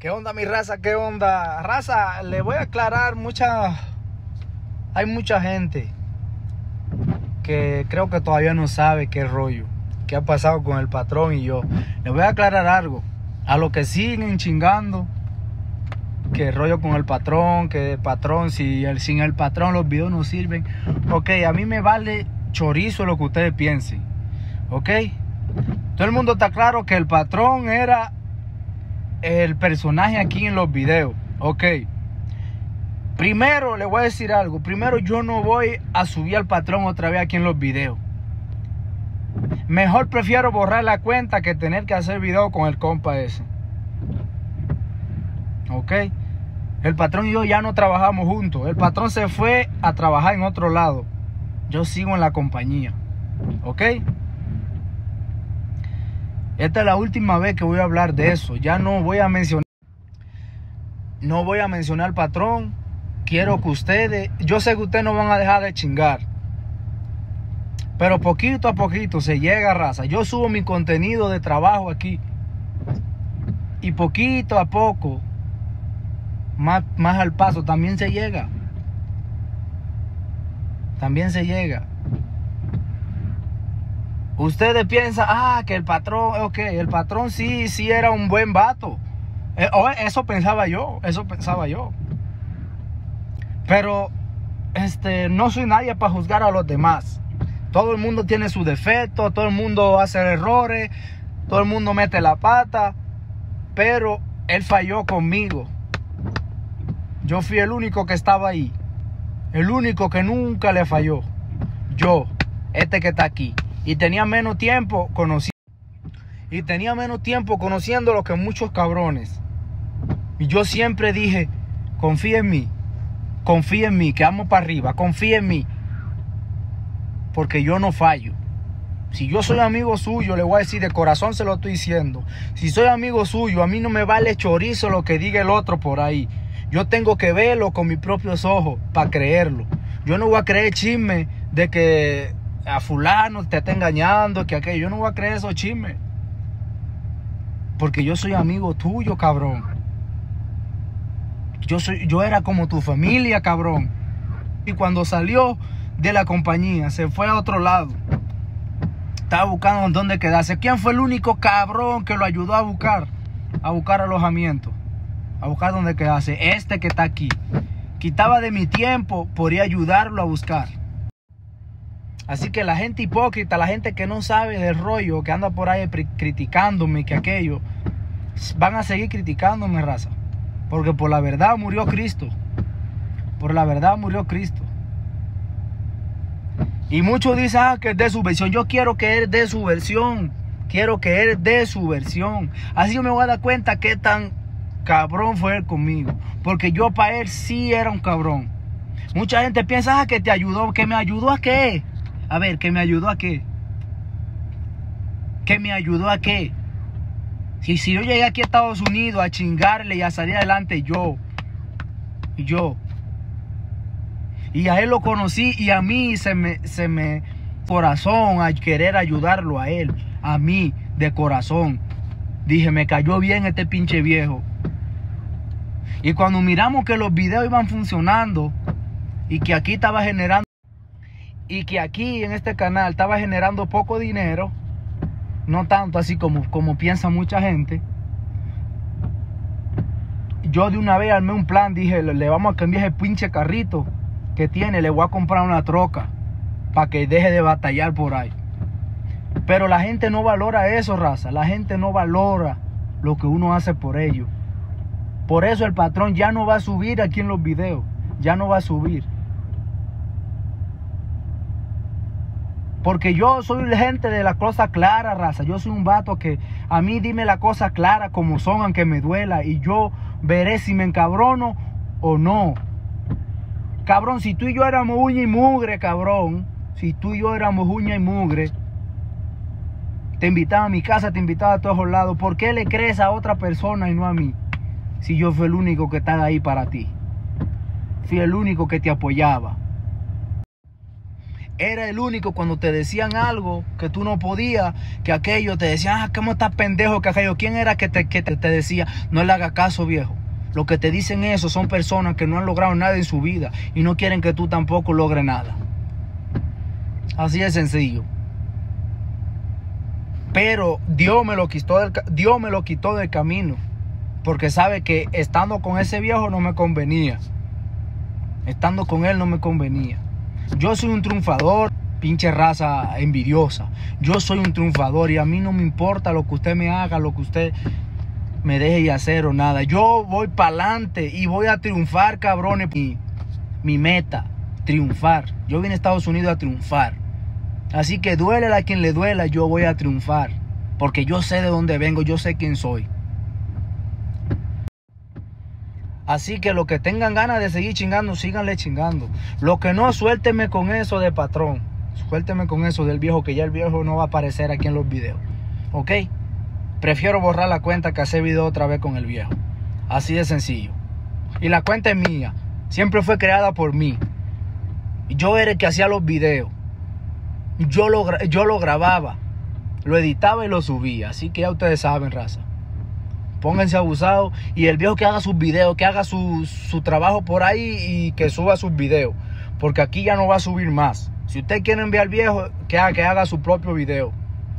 ¿Qué onda mi raza? ¿Qué onda? Raza, le voy a aclarar mucha... Hay mucha gente que creo que todavía no sabe qué rollo, qué ha pasado con el patrón y yo. Le voy a aclarar algo. A lo que siguen chingando, que rollo con el patrón, que el patrón, si sin el patrón los videos no sirven. Ok, a mí me vale chorizo lo que ustedes piensen. Ok. Todo el mundo está claro que el patrón era el personaje aquí en los videos. Ok. Primero le voy a decir algo. Primero yo no voy a subir al patrón otra vez aquí en los videos. Mejor prefiero borrar la cuenta que tener que hacer video con el compa ese. Ok. El patrón y yo ya no trabajamos juntos. El patrón se fue a trabajar en otro lado. Yo sigo en la compañía. ¿Ok? Esta es la última vez que voy a hablar de eso. Ya no voy a mencionar. No voy a mencionar patrón. Quiero que ustedes. Yo sé que ustedes no van a dejar de chingar. Pero poquito a poquito se llega a raza. Yo subo mi contenido de trabajo aquí. Y poquito a poco. Más, más al paso también se llega. También se llega. Ustedes piensan, ah, que el patrón, ok, el patrón sí, sí era un buen vato. Eh, eso pensaba yo, eso pensaba yo. Pero, este, no soy nadie para juzgar a los demás. Todo el mundo tiene su defecto, todo el mundo hace errores, todo el mundo mete la pata, pero él falló conmigo. Yo fui el único que estaba ahí. El único que nunca le falló. Yo, este que está aquí y tenía menos tiempo conociendo y tenía menos tiempo conociendo que muchos cabrones. Y yo siempre dije, confía en mí, confía en mí, que vamos para arriba, confía en mí. Porque yo no fallo. Si yo soy amigo suyo, le voy a decir de corazón se lo estoy diciendo. Si soy amigo suyo, a mí no me vale chorizo lo que diga el otro por ahí. Yo tengo que verlo con mis propios ojos para creerlo. Yo no voy a creer chisme de que a fulano te está engañando, que aquello. Yo no voy a creer esos chismes. Porque yo soy amigo tuyo, cabrón. Yo, soy, yo era como tu familia, cabrón. Y cuando salió de la compañía, se fue a otro lado. Estaba buscando dónde quedarse. ¿Quién fue el único cabrón que lo ayudó a buscar? A buscar alojamiento. A buscar dónde quedarse. Este que está aquí. Quitaba de mi tiempo por ayudarlo a buscar. Así que la gente hipócrita, la gente que no sabe del rollo, que anda por ahí criticándome, que aquello, van a seguir criticándome, raza. Porque por la verdad murió Cristo. Por la verdad murió Cristo. Y muchos dicen ah, que es de su versión. Yo quiero que él dé su versión. Quiero que él dé su versión. Así yo me voy a dar cuenta qué tan cabrón fue él conmigo. Porque yo para él sí era un cabrón. Mucha gente piensa ah, que te ayudó. ¿Que me ayudó a qué? A ver, ¿que me ayudó a qué? ¿Que me ayudó a qué? Si, si yo llegué aquí a Estados Unidos a chingarle y a salir adelante yo, y yo, y a él lo conocí y a mí se me, se me, corazón a querer ayudarlo a él, a mí de corazón. Dije, me cayó bien este pinche viejo. Y cuando miramos que los videos iban funcionando y que aquí estaba generando y que aquí en este canal estaba generando poco dinero, no tanto así como, como piensa mucha gente, yo de una vez armé un plan, dije, le, vamos a cambiar el pinche carrito que tiene, le voy a comprar una troca para que deje de batallar por ahí. Pero la gente no valora eso, raza. La gente no valora lo que uno hace por ellos. Por eso el patrón ya no va a subir aquí en los videos. Ya no va a subir. Porque yo soy gente de la cosa clara, raza. Yo soy un vato que a mí dime la cosa clara como son, aunque me duela. Y yo veré si me encabrono o no. Cabrón, si tú y yo éramos uña y mugre, cabrón. Si tú y yo éramos uña y mugre. Te invitaba a mi casa, te invitaba a todos lados. ¿Por qué le crees a otra persona y no a mí? Si yo fui el único que estaba ahí para ti. Fui el único que te apoyaba. Era el único cuando te decían algo que tú no podías, que aquello te decían, ah, ¿cómo estás pendejo que aquello? ¿Quién era que te, que te, decía? No le haga caso, viejo. Lo que te dicen eso son personas que no han logrado nada en su vida y no quieren que tú tampoco logres nada. Así de sencillo. Pero Dios me lo quitó del, Dios me lo quitó del camino. Porque sabe que estando con ese viejo no me convenía. Estando con él no me convenía. Yo soy un triunfador, pinche raza envidiosa. Yo soy un triunfador y a mí no me importa lo que usted me haga, lo que usted me deje hacer o nada. Yo voy para adelante y voy a triunfar, cabrones. Mi, mi meta, triunfar. Yo vine a Estados Unidos a triunfar. Así que duele a quien le duela, yo voy a triunfar. Porque yo sé de dónde vengo, yo sé quién soy. Así que los que tengan ganas de seguir chingando, síganle chingando. Lo que no, suélteme con eso de patrón. Suélteme con eso del viejo, que ya el viejo no va a aparecer aquí en los videos. ¿Ok? Prefiero borrar la cuenta que hacer video otra vez con el viejo. Así de sencillo. Y la cuenta es mía. Siempre fue creada por mí. Yo era el que hacía los videos. Yo lo, yo lo grababa. Lo editaba y lo subía. Así que ya ustedes saben, raza pónganse abusados y el viejo que haga sus videos, que haga su, trabajo por ahí y que suba sus videos. Porque aquí ya no va a subir más. Si usted quiere enviar al viejo, que haga, que haga su propio video.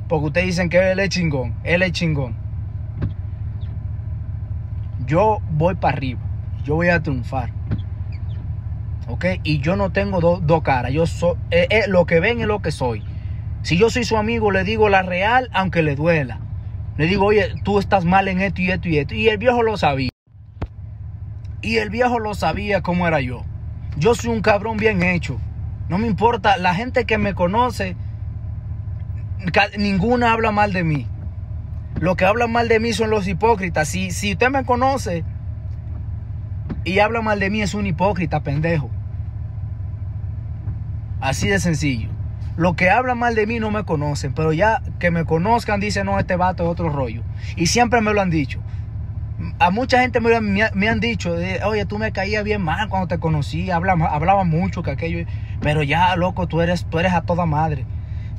Porque ustedes dicen que él es chingón. Él es chingón. Yo voy para arriba. Yo voy a triunfar. ¿Ok? Y yo no tengo dos caras. Yo soy, eh, eh, lo que ven es lo que soy. Si yo soy su amigo, le digo la real, aunque le duela. Le digo, oye, tú estás mal en esto y esto y esto. Y el viejo lo sabía. Y el viejo lo sabía cómo era yo. Yo soy un cabrón bien hecho. No me importa. La gente que me conoce, ninguna habla mal de mí. Lo que hablan mal de mí son los hipócritas. Si, si usted me conoce y habla mal de mí, es un hipócrita, pendejo. Así de sencillo. Lo que hablan mal de mí no me conocen, pero ya que me conozcan dicen, no, este vato es otro rollo. Y siempre me lo han dicho. A mucha gente me, me, han dicho, oye, tú me caías bien mal cuando te conocí, hablaba, hablaba mucho que aquello, pero ya, loco, tú eres, tú eres a toda madre.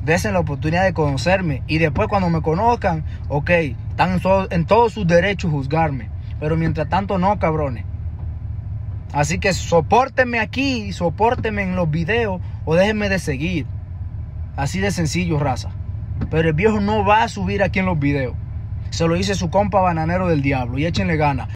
Desen la oportunidad de conocerme y después cuando me conozcan, ok, están en todos sus derechos juzgarme. Pero mientras tanto no, cabrones. Así que soportenme aquí, soportenme en los videos o déjenme de seguir. Así de sencillo, raza. Pero el viejo no va a subir aquí en los videos. Se lo dice su compa bananero del diablo. Y échenle gana.